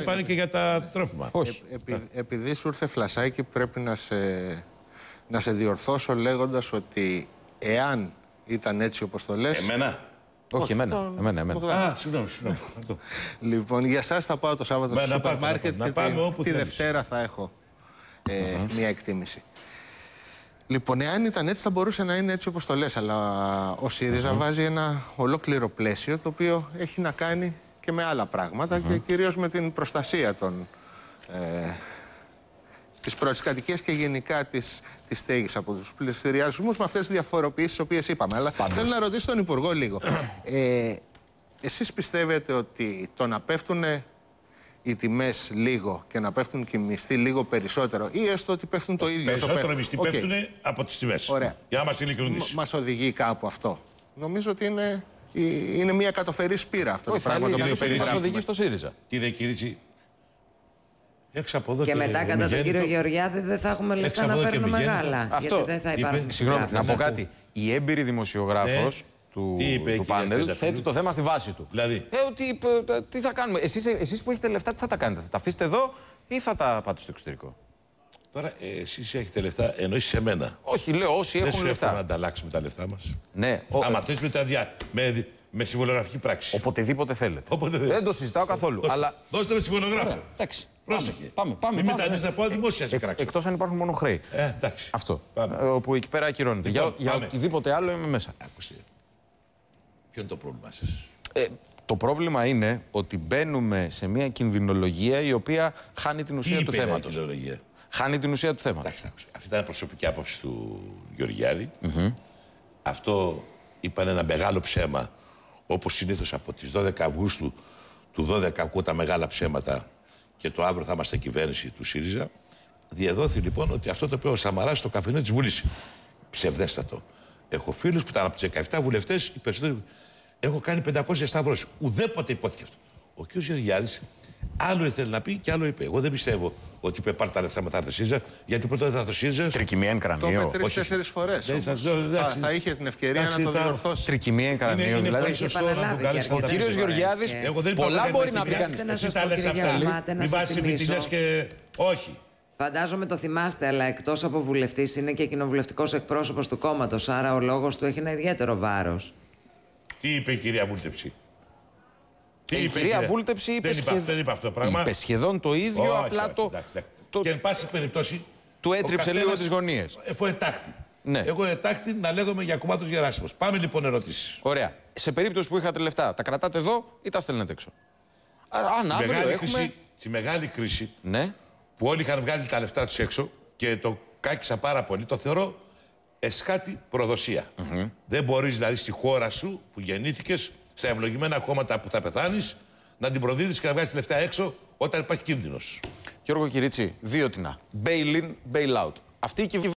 είπανε και για τα τρόφιμα. Όχι. Ε, επει- επειδή σου ήρθε φλασάκι, πρέπει να σε, να σε διορθώσω λέγοντας ότι εάν ήταν έτσι όπως το λες... Εμένα; Όχι, εμένα. τον- εμένα, εμένα. τον- Α, συγγνώμη, συγγνώμη. Αυτό. Λοιπόν, για εσάς θα πάω το Σάββατο Ναι, στο να σούπερ πάτε, να μάρκετ πάτε. και Να πάμε τη, όπου τη θέλεις. Δευτέρα θα έχω ε, μια εκτίμηση. Λοιπόν, εάν ήταν έτσι θα μπορούσε να είναι έτσι όπως το λες, αλλά ο ΣΥΡΙΖΑ βάζει ένα ολόκληρο πλαίσιο το οποίο έχει να κάνει και με άλλα πράγματα και κυρίως με την προστασία των, ε, τις πρώτες κατοικίες και γενικά της, της στέγης από τους πληστηριασμούς με αυτές τις διαφοροποιήσεις τις οποίες είπαμε. Αλλά θέλω να ρωτήσω τον Υπουργό λίγο. Ε, εσείς πιστεύετε ότι το να πέφτουν οι τιμές λίγο και να πέφτουν και οι μισθοί λίγο περισσότερο ή έστω ότι πέφτουν το ίδιο; όσο Περισσότερο πέφτουν. μισθοί Οκ. πέφτουν από τις τιμές. Ωραία. Για να είμαστε ειλικρινείς. Μ- Μας οδηγεί κάπου αυτό. Νομίζω ότι είναι, η- είναι μια κατοφερή σπήρα αυτό Όχι, το θα πράγμα το έλεγε οποίο ότι μας περιγράφουμε. οδηγεί στο ΣΥΡΙΖΑ. Κύριε Κυρίτσι, έξω από εδώ Και μετά κατά τον ομιγέννητο- κύριο Γεωργιάδη δεν θα έχουμε λεφτά Έξω από να εδώ και παίρνουμε ομιγέννητο. γάλα. Αυτό. Γιατί δεν θα είπε- υπάρχουν. Συγγνώμη, γράφη. να πω να κάτι. Η έμπειρη δημοσιογράφος Ναι. του, Τι είπε, του κύριε πάνελ Τριανταφυλλού; θέτει το θέμα στη βάση του. Δηλαδή; Ε, ότι, ε, τι θα κάνουμε. Εσείς, εσείς που έχετε λεφτά, τι θα τα κάνετε; Θα τα αφήσετε εδώ ή θα τα πάτε στο εξωτερικό; Τώρα εσείς έχετε λεφτά, εννοεί σε μένα. Όχι, λέω όσοι Δεν έχουν σου εύκολο να λεφτά. ανταλλάξουμε τα λεφτά μας. Ναι, ο, Άμα θες με, τα δια... με, με συμβολογραφική πράξη. οποτεδήποτε θέλετε. Όποτε δεν- Δεν το συζητάω καθόλου. Δώστε- Αλλά. Δώστε με συμβολογράφο. Εντάξει. Πρόσεχε. Πάμε, πάμε. Μην πάμε. μετανείς να πω δημόσια σε κράξω. Εκτός αν υπάρχουν μόνο χρέη. Ε, εντάξει. Αυτό. Πάμε. Ε, Όπου εκεί πέρα ακυρώνεται. Λοιπόν, για, για πάμε. οτιδήποτε άλλο είμαι μέσα. Ακούστε. Ποιο είναι το πρόβλημά σας; Ε, το πρόβλημα είναι ότι μπαίνουμε σε μια κινδυνολογία η οποία χάνει την Τι ουσία του είπε η θέματος. Κοινολογία. Χάνει την ουσία του θέματος. Εντάξει, άκουσε. Αυτή ήταν η προσωπική άποψη του Γεωργιάδη. Αυτό είπαν ένα μεγάλο ψέμα, όπως συνήθως από τις 12 Αυγούστου του 12 ακούω τα μεγάλα ψέματα και το αύριο θα είμαστε κυβέρνηση του ΣΥΡΙΖΑ. Διεδόθη λοιπόν ότι αυτό το οποίο ο Σαμαράς στο καφενείο της Βουλή. Ψευδέστατο. Έχω φίλους που ήταν από του 17 βουλευτές, οι περισσότεροι. Έχω κάνει 500 σταυρώσεις. Ουδέποτε υπόθηκε αυτό. Ο κ. Γεωργιάδης άλλο ήθελε να πει και άλλο είπε. Εγώ δεν πιστεύω ότι είπε πάρτε τα λεφτά μετά το ΣΥΡΙΖΑ, γιατί πρώτα δεν θα έρθει το ΣΥΡΙΖΑ. Τρικυμία εν Το είπε κρανίο. τρει-τέσσερι φορές. Δεν σας λέω, Θα, εντάξει. θα είχε την ευκαιρία Εντάξει, να το θα- διορθώσει. Τρικυμία εν κρανίο. Δηλαδή, πολύ σωστό να επαναλάβει το κάνεις και ο όταν αρκετές κύριος είσαι- φορές Γεωργιάδης και- Εγώ δεν είπα πολλά κάτι μπορεί για να πει την κανεί. Κοιτάξτε, να Εσύ σας τα πω, λες κύριε αυτά. Γεωργάτε, να Μην σας βάζεις θυμίσω. φιτιλιές και... Όχι. Φαντάζομαι το θυμάστε, αλλά εκτός από βουλευτής είναι και κοινοβουλευτικός εκπρόσωπος του κόμματος. Άρα ο λόγος του έχει ένα ιδιαίτερο βάρος. Τι είπε η κυρία Βούλτεψη. Τι Ε, Η είπε κυρία Βούλτεψη είπες, δεν, είπα, σχεδ- δεν είπε αυτό το πράγμα. είπες σχεδόν το ίδιο, Όχι, απλά όχι, το, εντάξει, εντάξει. το- Και εν πάση περιπτώσει. του ο έτριψε καθένας- λίγο τις γωνίες. Εφού ετάχθη. Ναι. Εγώ ετάχθη να λέγομαι για κομμάτιο Γεράσιμος. Πάμε λοιπόν ερωτήσεις. Ωραία. Σε περίπτωση που είχατε λεφτά, τα κρατάτε εδώ ή τα στέλνετε έξω; Α, Αν Στη αύριο μεγάλη, έχουμε. κρίση, στη μεγάλη κρίση Ναι. που όλοι είχαν βγάλει τα λεφτά τους έξω και το κάκισα πάρα πολύ, το θεωρώ εσχάτη προδοσία. Δεν μπορείς δηλαδή στη χώρα σου που γεννήθηκες, στα ευλογημένα κόμματα που θα πεθάνεις, να την προδίδεις και να βγάλει λεφτά έξω όταν υπάρχει κίνδυνος. Γιώργο Κυρίτσι, δύο τεινά. Bail in, bail out. Αυτή η κυβέρνηση